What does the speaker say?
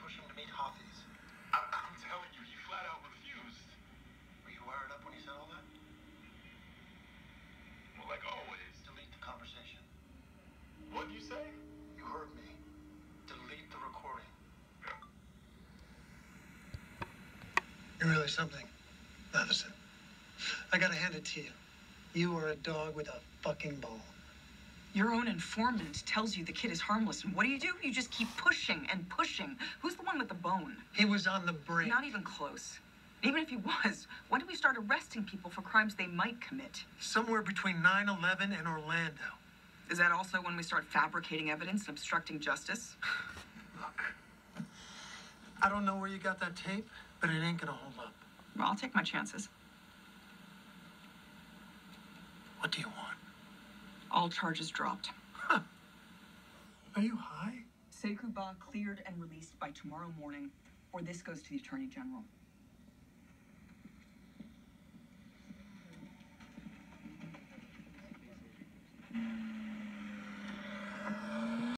push him to meet Hafiz. I, I'm telling you, he flat out refused. Were you wired up when he said all that? Well, like always. Delete the conversation. What'd you say? You heard me. Delete the recording. You're really something, Mathison. I gotta hand it to you. You are a dog with a fucking bone. Your own informant tells you the kid is harmless, and what do you do? You just keep pushing and pushing. Who's the one with the bone? He was on the brink. Not even close. Even if he was, when do we start arresting people for crimes they might commit? Somewhere between 9 11 and Orlando. Is that also when we start fabricating evidence and obstructing justice? Look, I don't know where you got that tape, but it ain't gonna hold up. Well, I'll take my chances. What do you want? All charges dropped. Are you high? Sekou Bah cleared and released by tomorrow morning, or this goes to the Attorney General.